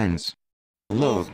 Dance. Look.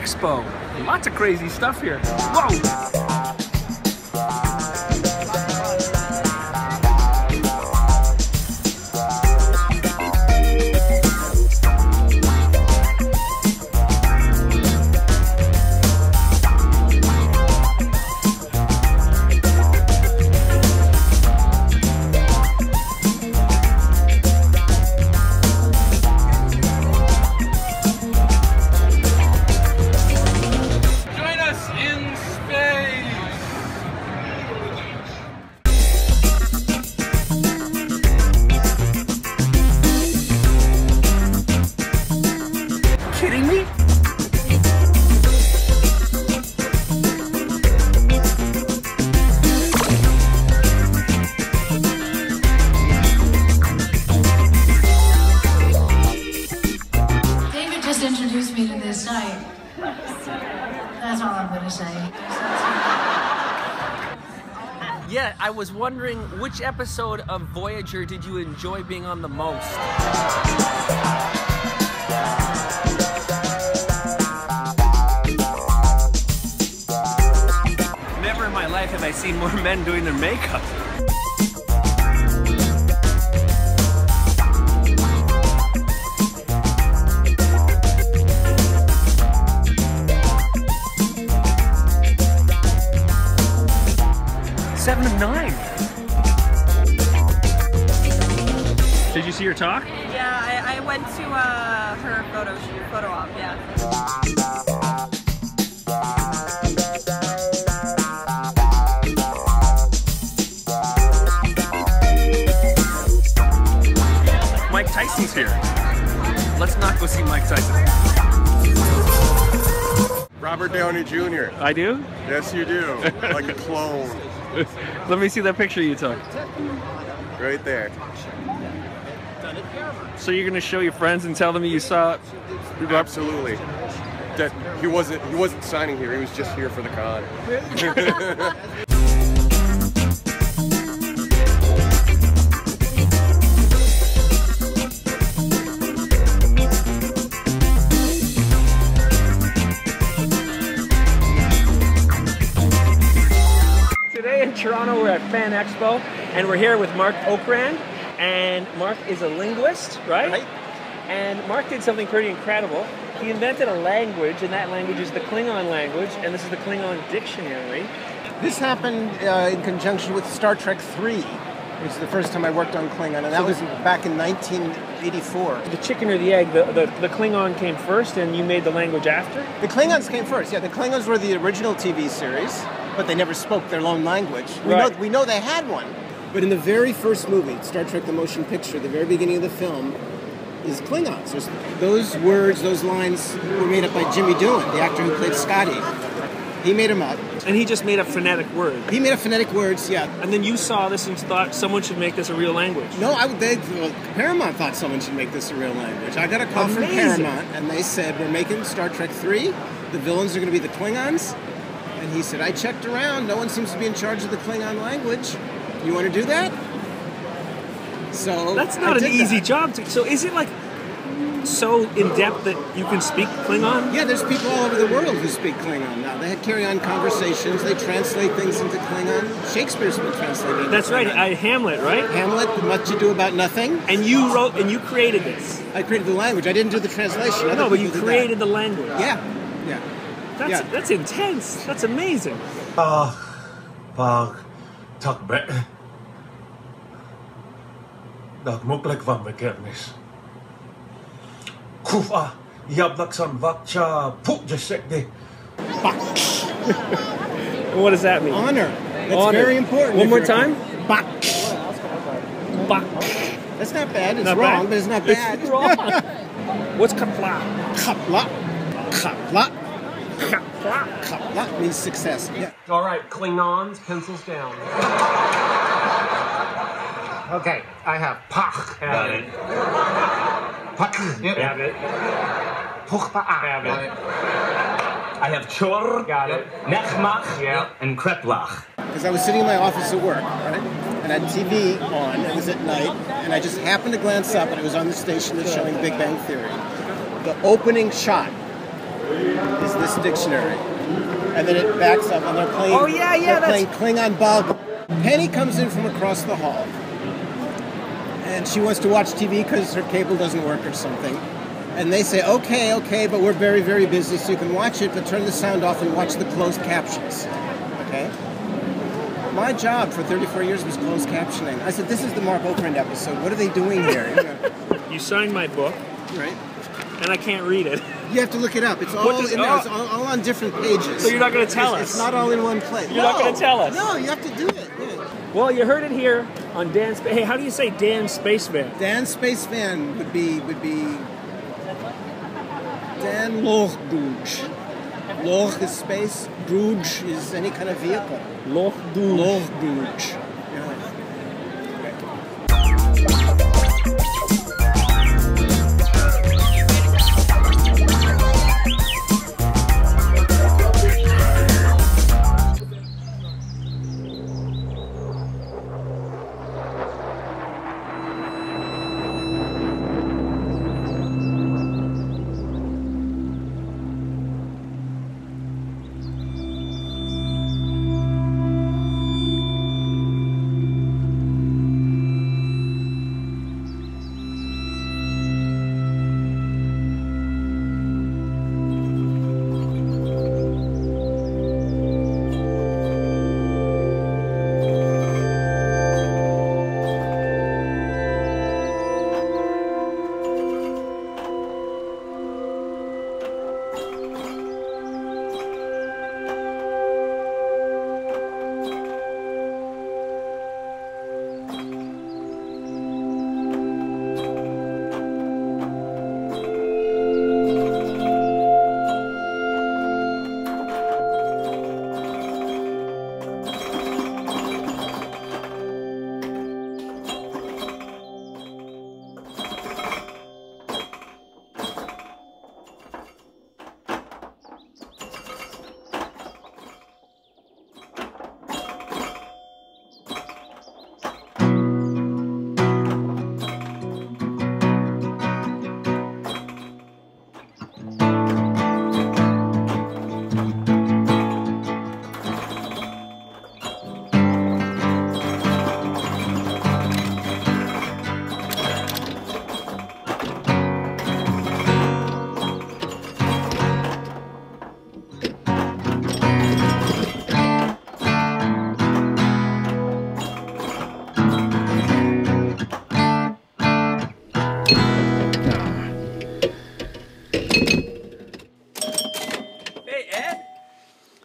Expo. Lots of crazy stuff here. Whoa! Yeah, I was wondering which episode of Voyager did you enjoy being on the most? Never in my life have I seen more men doing their makeup. Seven of nine. Did you see her talk? Yeah, I, I went to uh, her photo shoot, photo op. Yeah. Mike Tyson's here. Let's not go see Mike Tyson. Robert Downey Jr. I do? Yes, you do. Like a clone. Let me see that picture you took. Right there. So you're gonna show your friends and tell them you saw it? Absolutely. That he wasn't he wasn't signing here, he was just here for the con. at Fan Expo, and we're here with Marc Okrand. And Marc is a linguist, right? Right. And Marc did something pretty incredible. He invented a language, and that language is the Klingon language, and this is the Klingon dictionary. This happened uh, in conjunction with Star Trek III which is the first time I worked on Klingon, and that was back in 1984. The chicken or the egg, the, the, the Klingon came first, and you made the language after? The Klingons came first. Yeah, the Klingons were the original TV series, but they never spoke their own language. We Right. know we know they had one. But in the very first movie, Star Trek: The Motion Picture, the very beginning of the film is Klingons. There's, those words, those lines were made up by Jimmy Doohan, the actor who played Scotty. He made them up. And he just made up phonetic words. He made up phonetic words. Yeah. And then you saw this and thought someone should make this a real language. No, I, they, well, Paramount thought someone should make this a real language. I got a call from Paramount, and they said, We're making Star Trek 3. The villains are going to be the Klingons. And he said, I checked around. No one seems to be in charge of the Klingon language. You want to do that? So That's not an easy that. job to. So is it like so in depth that you can speak Klingon? Yeah, there's people all over the world who speak Klingon now. They carry on conversations. They translate things into Klingon. Shakespeare's been translated. into That's right. I, Hamlet, right? Hamlet, Much Ado About Nothing. And you wrote and you created this. I created the language. I didn't do the translation. Other No, but you created the language. Yeah, yeah. That's Yeah. that's intense. That's amazing. Pag takbe. Nagmuklek van mijn kermis. Kufa, yablak san vakcha, puk jasekde. What does that mean? Honor. That's Honor. very important. One more time. Bak. Bak. That's not bad. It's Not wrong, bad. but it's not bad. It's wrong. What's Qapla'? Qapla'. Qapla'. Qapla'. Qapla' means success. Yeah. All right, Klingons, pencils down. Okay, I have Pach. Have it. Pach. Yep. Have it. Puchpa. Have it. I have Chor. Got it. Nechmach. Yeah. And Kreplach. Because I was sitting in my office at work, right? And I had TV on. It was at night, and I just happened to glance up, and it was on the station that's showing Big Bang Theory. The opening shot is this dictionary, and then it backs up, and they're playing. Oh, yeah, yeah, They're that's- playing Klingon Boggle. Penny comes in from across the hall, and she wants to watch TV because her cable doesn't work or something. And they say, okay, okay, but we're very, very busy, so you can watch it, but turn the sound off and watch the closed captions. Okay? My job for 34 years was closed captioning. I said, this is the Marc Okrand episode. What are they doing here? You signed my book, right? And I can't read it. You have to look it up. It's all, does- in there. oh. It's all, all on different pages. So you're not gonna tell It's- us? It's not all in one place. You're not gonna tell us? No, you have to do it. yeah. Well, you heard it here on Dan. Sp- hey, how do you say Dan's Space Van? Dan Spaceman would be would be Dan Lochduge. Loch is space. Duge is any kind of vehicle. Loch du.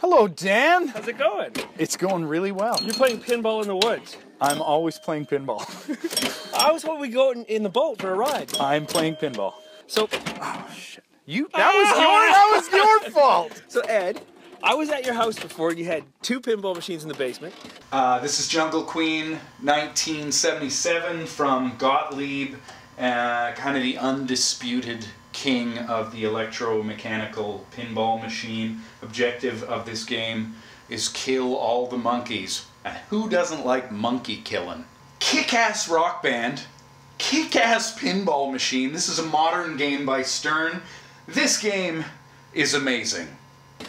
Hello, Dan. How's it going? It's going really well. You're playing pinball in the woods. I'm always playing pinball. I was hoping we go in, in the boat for a ride. I'm playing pinball. So, oh shit, You that was your that was your fault. so Ed, I was at your house before. You had two pinball machines in the basement. Uh, this is Jungle Queen, 1977 from Gottlieb, uh, kind of the undisputed king of the electromechanical pinball machine. Objective of this game is kill all the monkeys. And who doesn't like monkey killing? Kick-ass rock band, kick-ass pinball machine. This is a modern game by Stern. This game is amazing.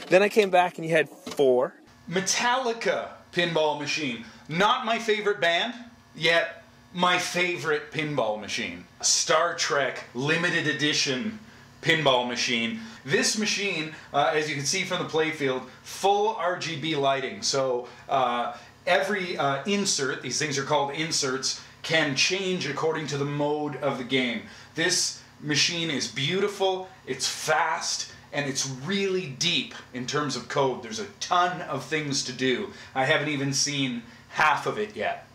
Then I came back and you had four. Metallica pinball machine. Not my favorite band, yet my favorite pinball machine. Star Trek limited edition pinball machine. This machine, uh, as you can see from the playfield, full RGB lighting. So uh, every uh, insert, these things are called inserts, can change according to the mode of the game. This machine is beautiful, it's fast, and it's really deep in terms of code. There's a ton of things to do. I haven't even seen half of it yet.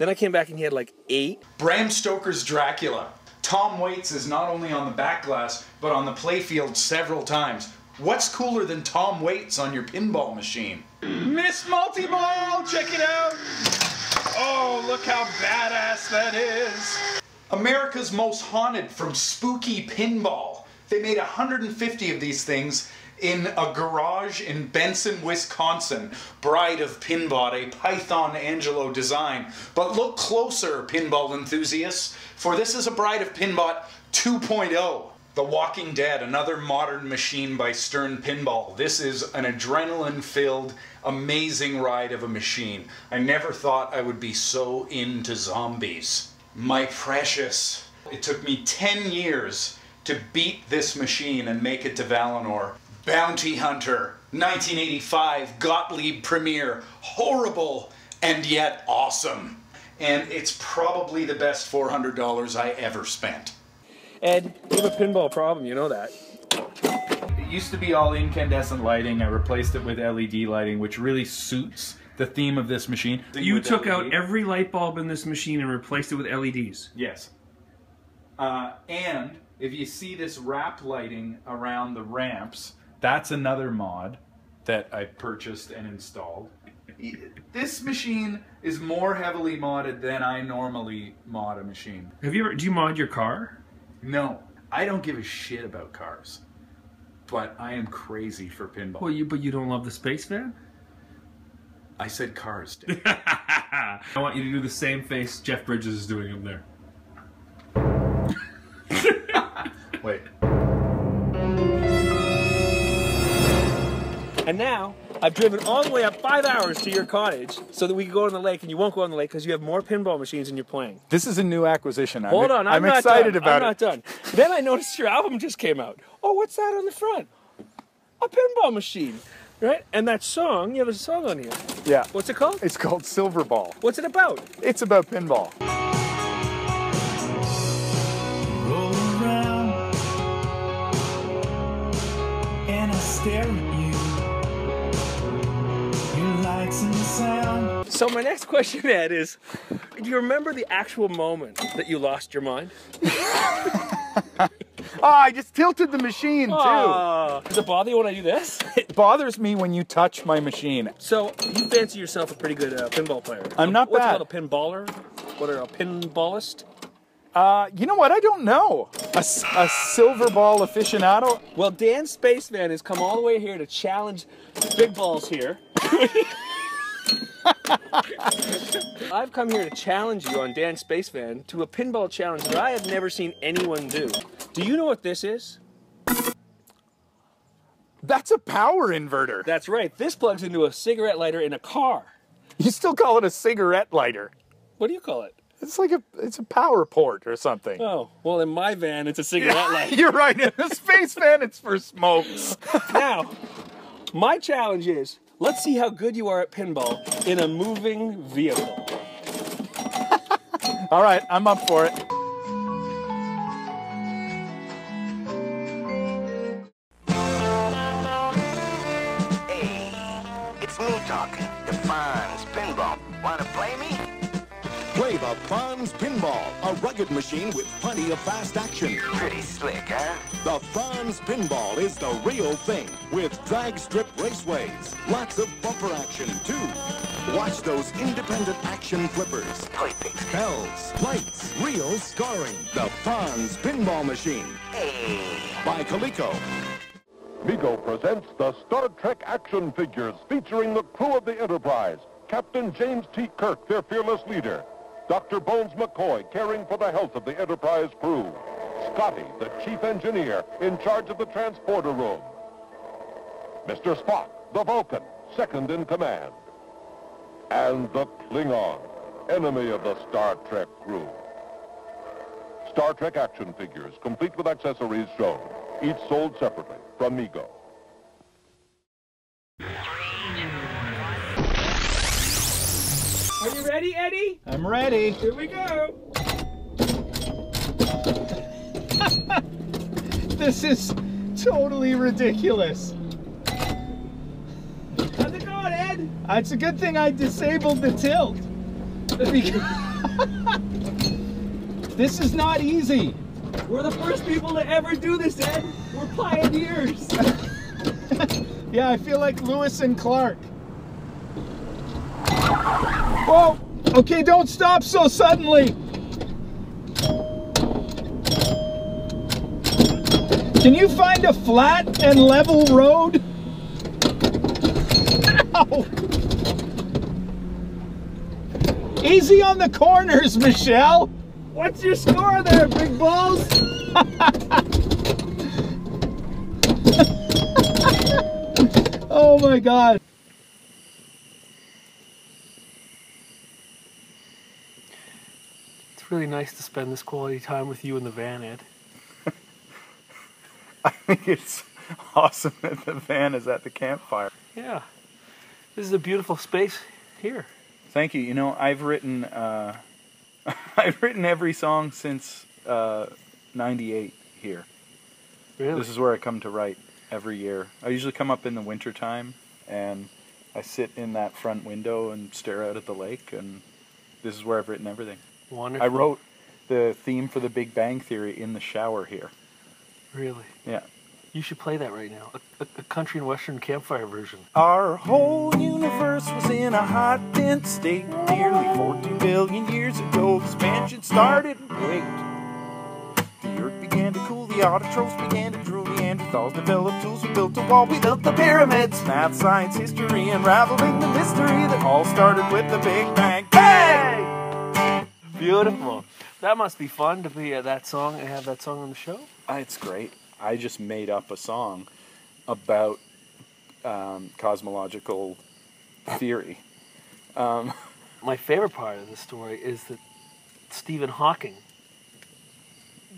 Then I came back and he had like eight. Bram Stoker's Dracula. Tom Waits is not only on the back glass, but on the playfield several times. What's cooler than Tom Waits on your pinball machine? Mist Multiball, check it out! Oh, look how badass that is! America's Most Haunted from Spooky Pinball. They made 150 of these things in a garage in Benton, Wisconsin. Bride of Pinbot, a Python Anghelo design. But look closer, pinball enthusiasts, for this is a Bride of Pinbot 2.0. The Walking Dead, another modern machine by Stern Pinball. This is an adrenaline filled, amazing ride of a machine. I never thought I would be so into zombies. My precious. It took me 10 years to beat this machine and make it to Valinor. Bounty Hunter, 1985, Gottlieb Premier. Horrible and yet awesome. And it's probably the best $400 I ever spent. Ed, you have a pinball problem, you know that. It used to be all incandescent lighting. I replaced it with LED lighting, which really suits the theme of this machine. You took LED. out every light bulb in this machine and replaced it with LEDs. Yes. Uh, and if you see this wrap lighting around the ramps, that's another mod that I purchased and installed. This machine is more heavily modded than I normally mod a machine. Have you ever? Do you mod your car? No, I don't give a shit about cars, but I am crazy for pinball. Well, you but you don't love the space van. I said cars. Dave. I want you to do the same face Jeff Bridges is doing up there. Wait. And now I've driven all the way up five hours to your cottage so that we can go on the lake, and you won't go on the lake because you have more pinball machines than you're playing. This is a new acquisition. I'm, Hold on, I'm, I'm not excited done. about I'm it. not done. Then I noticed your album just came out. Oh, what's that on the front? A pinball machine, right? And that song, you have a song on here. Yeah. What's it called? It's called Silver Ball. What's it about? It's about pinball. roll around and I stare sound. So my next question, Ed, is: Do you remember the actual moment that you lost your mind? Oh, I just tilted the machine too. Ah, does it bother you when I do this? It bothers me when you touch my machine. So you fancy yourself a pretty good uh, pinball player? I'm not What's bad. it called, a pinballer? What are a pinballist? Uh, you know what? I don't know. A silver ball aficionado? Well, Dan Spaceman has come all the way here to challenge Big Balls here. I've come here to challenge you on Dan's Space Van to a pinball challenge that I have never seen anyone do. Do you know what this is? That's a power inverter. That's right. This plugs into a cigarette lighter in a car. You still call it a cigarette lighter. What do you call it? It's like a it's a power port or something. Oh, well, in my van, it's a cigarette lighter. You're right. In the space van, it's for smokes. now, my challenge is let's see how good you are at pinball in a moving vehicle. All right, I'm up for it. A machine with plenty of fast action. Pretty slick, huh? The Fonz Pinball is the real thing with drag strip raceways. Lots of bumper action, too. Watch those independent action flippers. Perfect. Bells, lights, real scoring. The Fonz Pinball Machine. Hey. By Coleco. Mego presents the Star Trek action figures featuring the crew of the Enterprise. Captain James T. Kirk, their fearless leader. Dr. Bones McCoy, caring for the health of the Enterprise crew. Scotty, the chief engineer, in charge of the transporter room. Mr. Spock, the Vulcan, second in command. And the Klingon, enemy of the Star Trek crew. Star Trek action figures, complete with accessories shown. each sold separately from Mego. You ready, Eddie? I'm ready. Here we go. This is totally ridiculous. How's it going, Ed? Uh, It's a good thing I disabled the tilt. This is not easy. We're the first people to ever do this, Ed. We're pioneers. Yeah, I feel like Lewis and Clark. Whoa! Okay, don't stop so suddenly. Can you find a flat and level road? Ow. Easy on the corners, Michel. What's your score there, big balls? Oh my god. It's really nice to spend this quality time with you in the van, Ed. I think it's awesome that the van is at the campfire. Yeah. This is a beautiful space here. Thank you. You know, I've written uh, I've written every song since uh, '98 here. Really? This is where I come to write every year. I usually come up in the winter time and I sit in that front window and stare out at the lake and this is where I've written everything. Wonderful. I wrote the theme for the Big Bang Theory in the shower here. Really? Yeah. You should play that right now. A, a, a country and western campfire version. Our whole universe was in a hot, dense state. Nearly 14 billion years ago, expansion started. Wait. The earth began to cool, the autotrophs began to drool, Neanderthals developed tools, we built a wall, we built the pyramids. Math, science, history, unraveling the mystery that all started with the Big Bang. Beautiful. That must be fun to be at that song and have that song on the show. Uh, It's great. I just made up a song about um, cosmological theory. Um, My favorite part of the story is that Stephen Hawking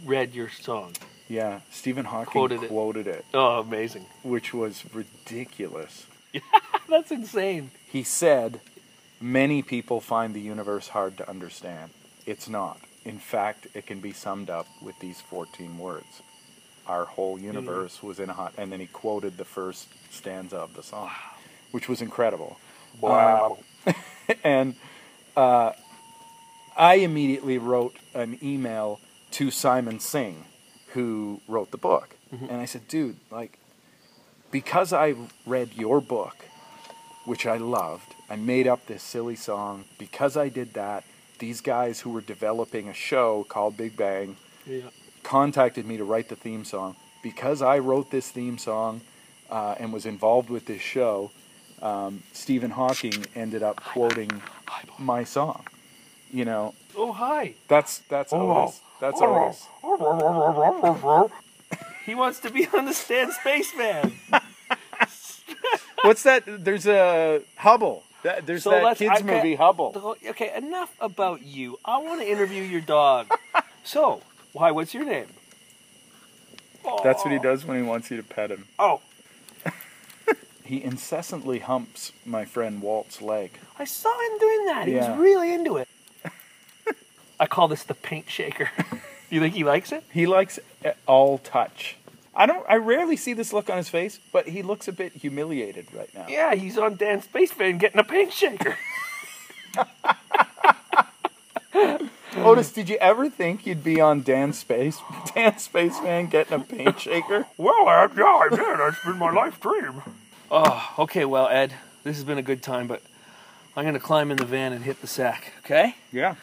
read your song. Yeah, Stephen Hawking Quoted it. quoted it, Oh, amazing. which was ridiculous. That's insane. He said, Many people find the universe hard to understand. It's not. In fact, it can be summed up with these 14 words. Our whole universe was in a hot. And then he quoted the first stanza of the song, which was incredible. Wow. Uh, and uh, I immediately wrote an email to Simon Singh, who wrote the book. And I said, dude, like, because I read your book, which I loved, I made up this silly song. Because I did that, these guys who were developing a show called Big Bang Yeah. contacted me to write the theme song. Because I wrote this theme song uh, and was involved with this show, um, Stephen Hawking ended up quoting my song. You know, Oh, hi. that's that's how it is. That's it is. He wants to be on the Stan Spaceman. What's that? There's a Hubble. That, there's that let's- kids okay, movie Hubble. Okay, enough about you. I want to interview your dog. so, why? What's your name? That's what he does when he wants you to pet him. Oh, He incessantly humps my friend Walt's leg. I saw him doing that. He Yeah. was really into it. I call this the paint shaker. you think he likes it? He likes all touch. I don't. I rarely see this look on his face, but he looks a bit humiliated right now. Yeah, he's on Dan's space Spaceman getting a paint shaker. Otis, did you ever think you'd be on Dan's Space, Dan's Space Van getting a paint shaker? well, I, yeah, I did. That's been my life dream. Oh, okay. Well, Ed, this has been a good time, but I'm gonna climb in the van and hit the sack. Okay? Yeah.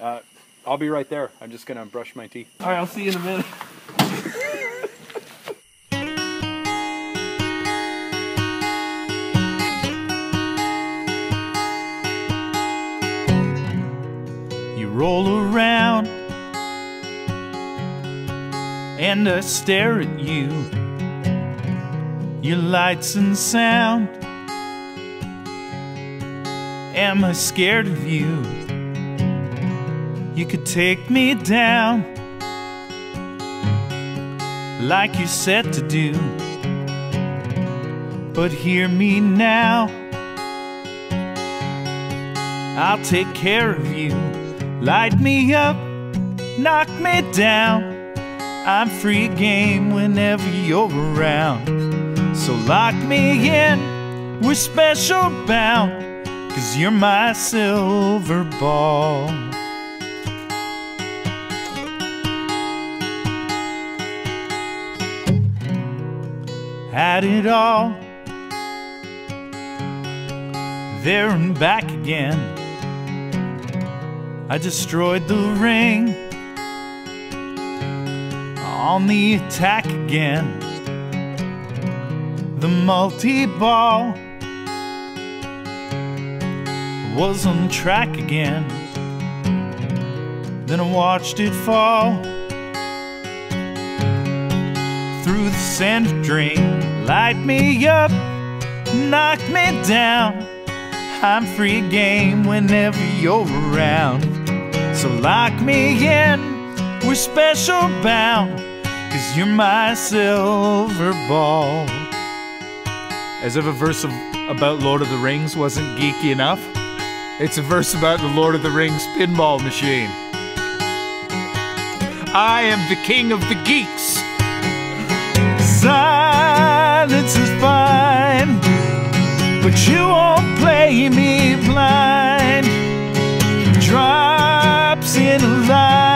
Uh, I'll be right there. I'm just gonna brush my teeth. All right. I'll see you in a minute. Roll around and I stare at you. Your lights and sound. Am I scared of you? You could take me down like you said to do. But hear me now. I'll take care of you. Light me up, knock me down. I'm free game whenever you're around. So lock me in, we're special bound. Cause you're my silver ball. Had it all. There and back again. I destroyed the ring. On the attack again. The multi ball was on track again. Then I watched it fall through the center drain. Light me up, knock me down. I'm free game whenever you're around. So lock me in, we're special bound. Cause you're my silver ball. As if a verse of, about Lord of the Rings wasn't geeky enough, it's a verse about the Lord of the Rings pinball machine. I am the king of the geeks. Silence is fine, but you won't play me blind. Drops in a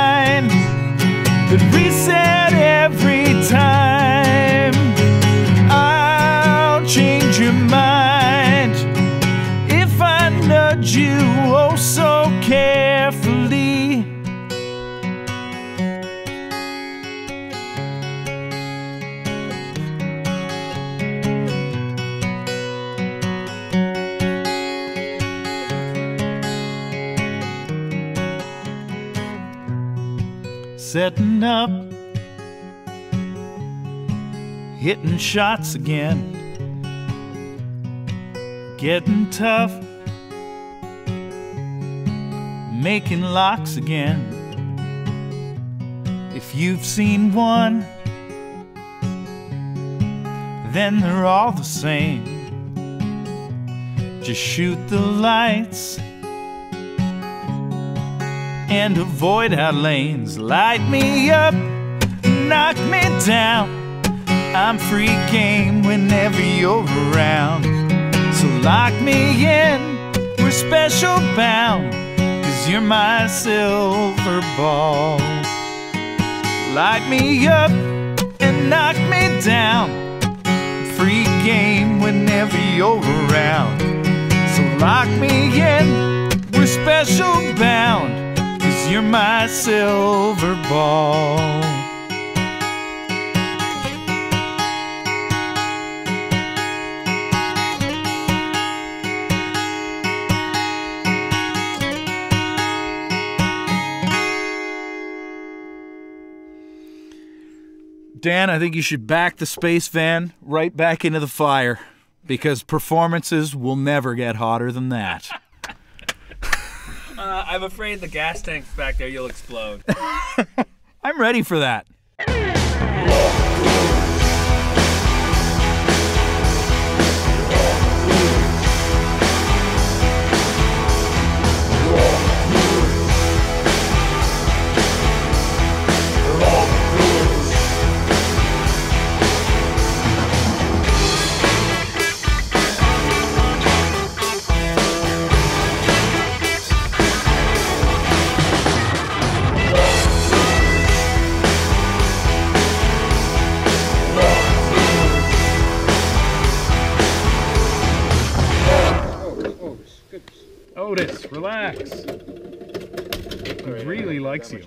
Setting up, hitting shots again, getting tough, making locks again. If you've seen one, then they're all the same. Just shoot the lights and avoid our lanes. Light me up, knock me down. I'm free game whenever you're around. So lock me in, we're special bound. Cause you're my silver ball. Light me up and knock me down. Free game whenever you're around. So lock me in, we're special bound. You're my silver ball. Dan, I think you should back the space van right back into the fire because performances will never get hotter than that. Uh, I'm afraid the gas tank's back there. You'll explode. I'm ready for that. He really likes you.